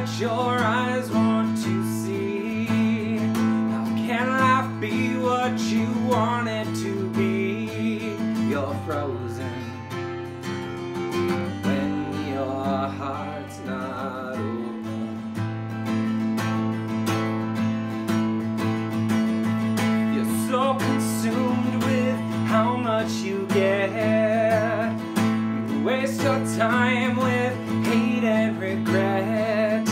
what your eyes want to see? How can life be what you want it to be? You're frozen when your heart's not open. You're so consumed with how much you get. You waste your time with hate and regret.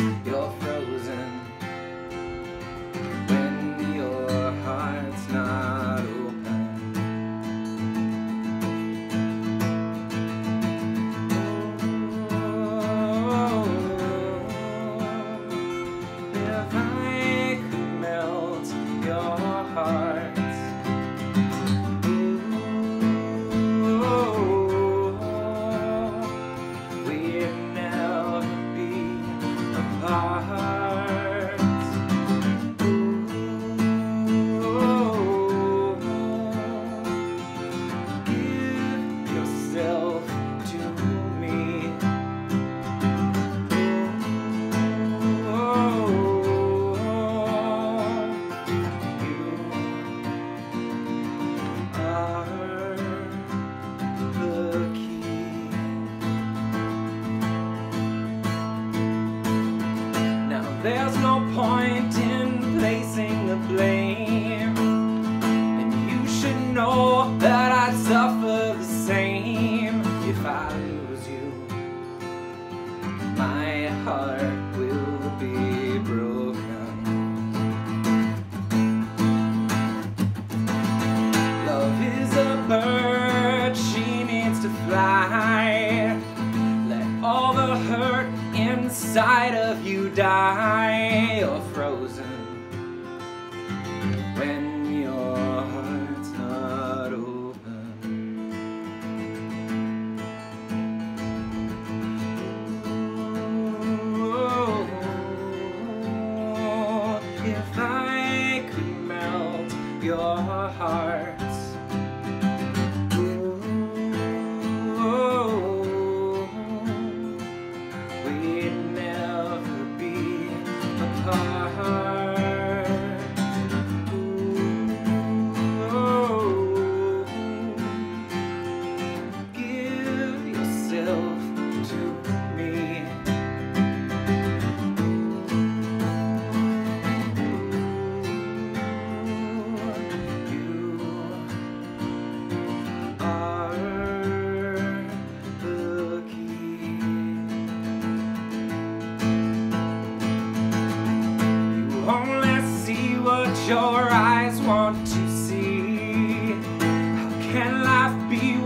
There's no point in placing the blame, and you should know that I'd suffer the same if I lose you. My heart will be inside of you die. You're frozen when your heart's not open. Oh, if I could melt your hearts.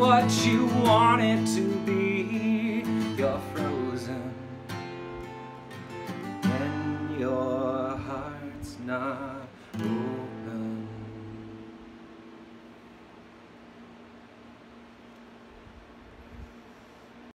What you want it to be? You're frozen when your heart's not